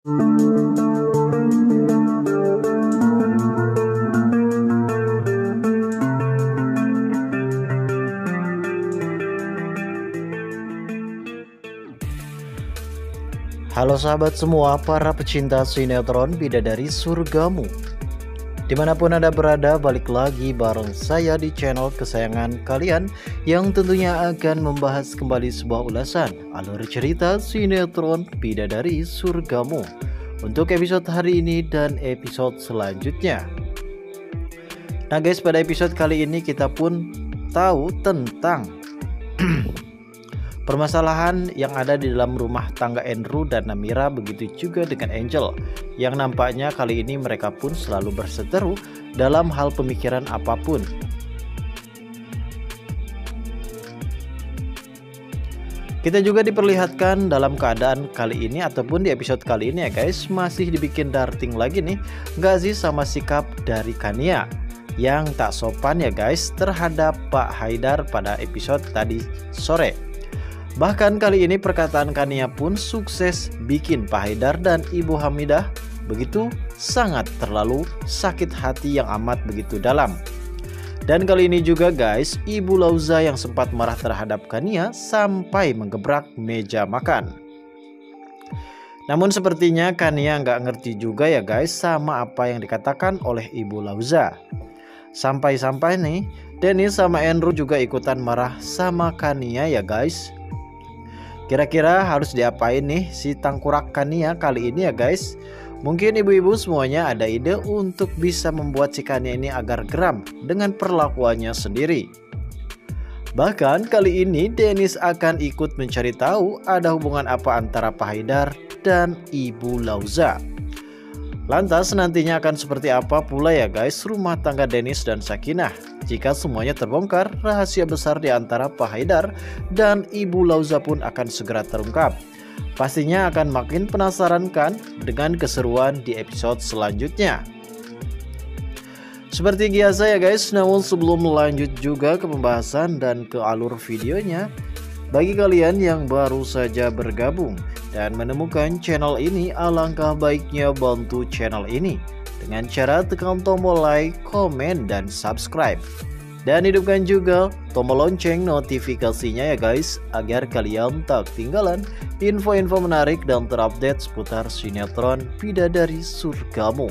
Halo sahabat semua, para pecinta sinetron Bidadari Surgamu Di mana pun Anda berada, balik lagi bareng saya di channel kesayangan kalian Yang tentunya akan membahas kembali sebuah ulasan alur cerita sinetron Bidadari Surgamu. Untuk episode hari ini dan episode selanjutnya. Nah guys, pada episode kali ini kita pun tahu tentang Permasalahan yang ada di dalam rumah tangga Andrew dan Namira begitu juga dengan Angel yang nampaknya kali ini mereka pun selalu berseteru dalam hal pemikiran apa pun. Kita juga diperlihatkan dalam keadaan kali ini ataupun di episode kali ini ya guys masih dibikin darting lagi nih gak sih sama sikap dari Kania yang tak sopan ya guys terhadap Pak Haidar pada episode tadi sore. Bahkan kali ini perkataan Kania pun sukses bikin Pak Haidar dan Ibu Hamidah begitu sangat terlalu sakit hati yang amat begitu dalam. Dan kali ini juga guys, Ibu Lauza yang sempat marah terhadap Kania sampai menggebrak meja makan. Namun sepertinya Kania nggak ngerti juga ya guys sama apa yang dikatakan oleh Ibu Lauza. Sampai-sampai nih, Dennis sama Andrew juga ikutan marah sama Kania ya guys. Kira-kira harus diapain nih si tangkurak Kania kali ini ya guys? Mungkin ibu-ibu semuanya ada ide untuk bisa membuat si Kania ini agar geram dengan perlakuannya sendiri. Bahkan kali ini Dennis akan ikut mencari tahu ada hubungan apa antara Pak Haidar dan Ibu Lauza. Lantas nantinya akan seperti apa pula ya guys rumah tangga Dennis dan Sakinah jika semuanya terbongkar rahasia besar di antara Pak Haidar dan Ibu Lauza pun akan segera terungkap. Pastinya akan makin penasaran kan dengan keseruan di episode selanjutnya. Seperti biasa ya guys, namun sebelum melanjut juga ke pembahasan dan ke alur videonya, bagi kalian yang baru saja bergabung, dan menemukan channel ini, alangkah baiknya bantu channel ini dengan cara tekan tombol like, komen, dan subscribe. Dan hidupkan juga tombol lonceng notifikasinya ya guys, agar kalian tak ketinggalan info-info menarik dan terupdate seputar sinetron Bidadari Surgamu.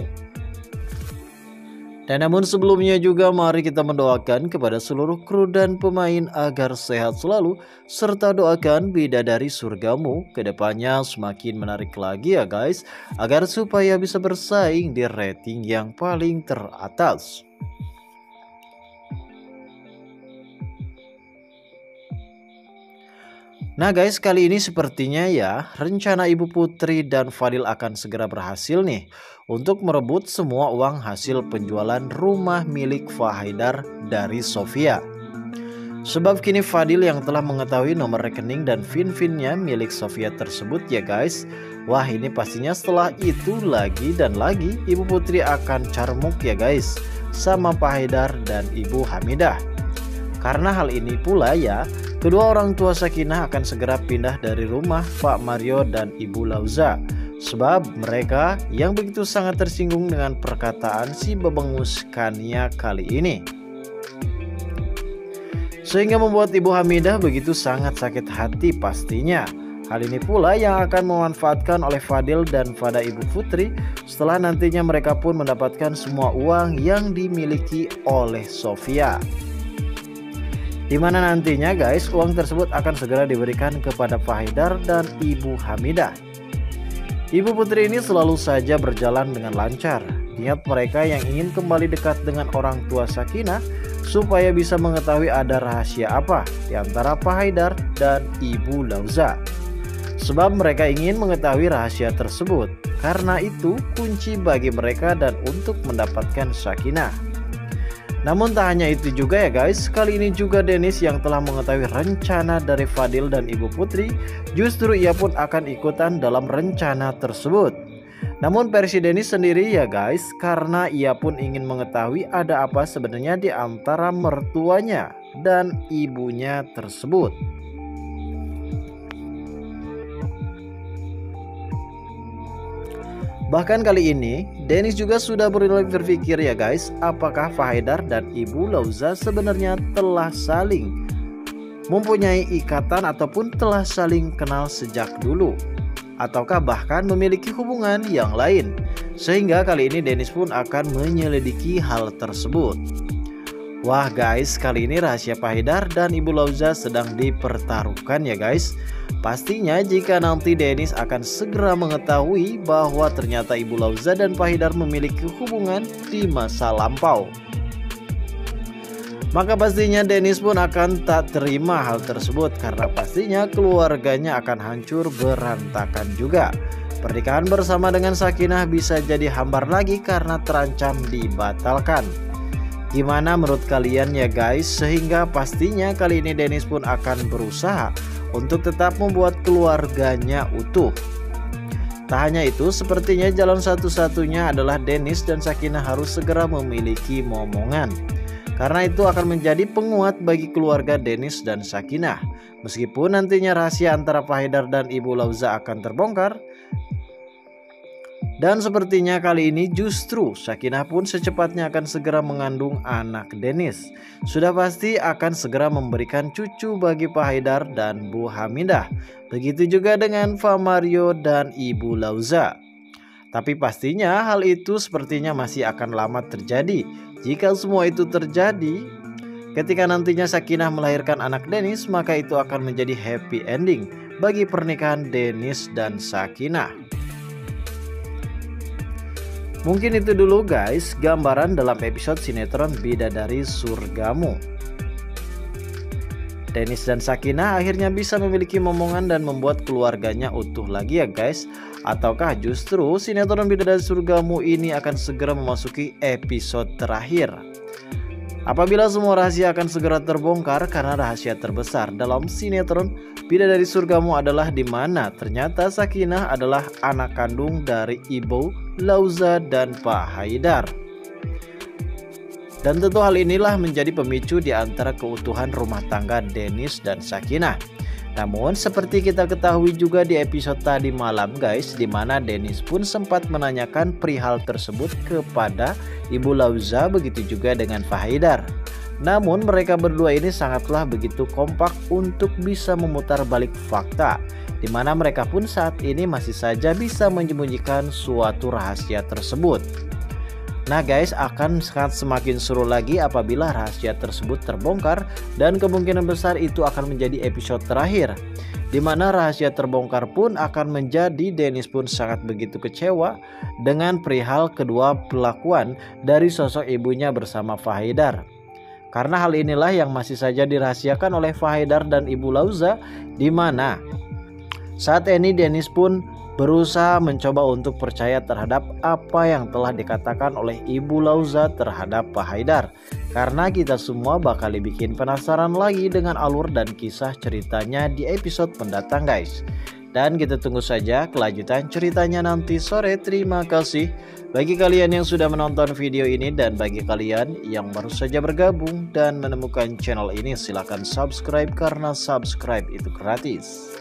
Dan namun sebelumnya juga mari kita mendoakan kepada seluruh kru dan pemain agar sehat selalu serta doakan bidadari surgamu ke depannya semakin menarik lagi ya guys agar supaya bisa bersaing di rating yang paling teratas. Nah guys, kali ini sepertinya ya rencana Ibu Putri dan Fadil akan segera berhasil nih untuk merebut semua uang hasil penjualan rumah milik Fahidar dari Sofia. Sebab kini Fadil yang telah mengetahui nomor rekening dan fin-finnya milik Sofia tersebut ya guys. Wah ini pastinya setelah itu lagi dan lagi Ibu Putri akan carmuk ya guys sama Pak Haidar dan Ibu Hamidah. Karena hal ini pula ya Kedua orang tua Sakinah akan segera pindah dari rumah Pak Mario dan Ibu Lauza sebab mereka yang begitu sangat tersinggung dengan perkataan si bebengus Kania kali ini. Sehingga membuat Ibu Hamidah begitu sangat sakit hati pastinya. Hal ini pula yang akan memanfaatkan oleh Fadil dan Fada Ibu Putri setelah nantinya mereka pun mendapatkan semua uang yang dimiliki oleh Sofia di mana nantinya guys uang tersebut akan segera diberikan kepada Fahidar dan Ibu Hamidah. Ibu putri ini selalu saja berjalan dengan lancar. Niat mereka yang ingin kembali dekat dengan orang tua Sakinah supaya bisa mengetahui ada rahasia apa di antara Pak Haidar dan Ibu Lauza. Sebab mereka ingin mengetahui rahasia tersebut. Karena itu kunci bagi mereka dan untuk mendapatkan Sakinah. Namun tak hanya itu juga ya guys, kali ini juga Dennis yang telah mengetahui rencana dari Fadil dan Ibu Putri, justru ia pun akan ikutan dalam rencana tersebut. Namun versi Dennis sendiri ya guys, karena ia pun ingin mengetahui ada apa sebenarnya di antara mertuanya dan ibunya tersebut. Bahkan kali ini, Dennis juga sudah mulai berpikir ya guys, apakah Fahidar dan Ibu Lauza sebenarnya telah saling mempunyai ikatan ataupun telah saling kenal sejak dulu ataukah bahkan memiliki hubungan yang lain. Sehingga kali ini Dennis pun akan menyelidiki hal tersebut. Wah guys, kali ini rahasia Pahidar dan Ibu Lauza sedang dipertaruhkan ya guys. Pastinya jika nanti Dennis akan segera mengetahui bahwa ternyata Ibu Lauza dan Pahidar memiliki hubungan di masa lampau. Maka pastinya Dennis pun akan tak terima hal tersebut karena pastinya keluarganya akan hancur berantakan juga. Pernikahan bersama dengan Sakinah bisa jadi hambar lagi karena terancam dibatalkan. Gimana menurut kalian ya guys? Sehingga pastinya kali ini Dennis pun akan berusaha untuk tetap membuat keluarganya utuh. Tak hanya itu, sepertinya jalan satu-satunya adalah Dennis dan Sakinah harus segera memiliki momongan. Karena itu akan menjadi penguat bagi keluarga Denis dan Sakinah. Meskipun nantinya rahasia antara Fahidar dan Ibu Lauza akan terbongkar, dan sepertinya kali ini justru Sakinah pun secepatnya akan segera mengandung anak Denis. Sudah pasti akan segera memberikan cucu bagi Pak Haidar dan Bu Hamidah. Begitu juga dengan Famario dan Ibu Lauza. Tapi pastinya hal itu sepertinya masih akan lama terjadi jika semua itu terjadi, ketika nantinya Sakinah melahirkan anak Denis, maka itu akan menjadi happy ending bagi pernikahan Denis dan Sakinah. Mungkin itu dulu guys gambaran dalam episode sinetron Bidadari Surgamu. Dennis dan Sakinah akhirnya bisa memiliki momongan dan membuat keluarganya utuh lagi ya guys Ataukah justru sinetron Bidadari Surgamu ini akan segera memasuki episode terakhir? Apabila semua rahasia akan segera terbongkar karena rahasia terbesar dalam sinetron Bidadari Surgamu adalah di mana ternyata Sakinah adalah anak kandung dari Ibu, Lauza, dan Pak Haidar. Dan tentu hal inilah menjadi pemicu di antara keutuhan rumah tangga Dennis dan Sakinah. Namun seperti kita ketahui juga di episode tadi malam guys di mana Dennis pun sempat menanyakan perihal tersebut kepada Ibu Lauza begitu juga dengan Fahidar. Namun mereka berdua ini sangatlah begitu kompak untuk bisa memutar balik fakta di mana mereka pun saat ini masih saja bisa menyembunyikan suatu rahasia tersebut. Nah guys akan sangat semakin seru lagi apabila rahasia tersebut terbongkar dan kemungkinan besar itu akan menjadi episode terakhir di mana rahasia terbongkar pun akan menjadi Dennis pun sangat begitu kecewa dengan perihal kedua pelakuan dari sosok ibunya bersama Fahidar. Karena hal inilah yang masih saja dirahasiakan oleh Fahidar dan Ibu Lauza di mana saat ini Dennis pun berusaha mencoba untuk percaya terhadap apa yang telah dikatakan oleh Ibu Lauza terhadap Pak Haidar. Karena kita semua bakal dibikin penasaran lagi dengan alur dan kisah ceritanya di episode mendatang guys. Dan kita tunggu saja kelanjutan ceritanya nanti sore. Terima kasih bagi kalian yang sudah menonton video ini dan bagi kalian yang baru saja bergabung dan menemukan channel ini silahkan subscribe karena subscribe itu gratis.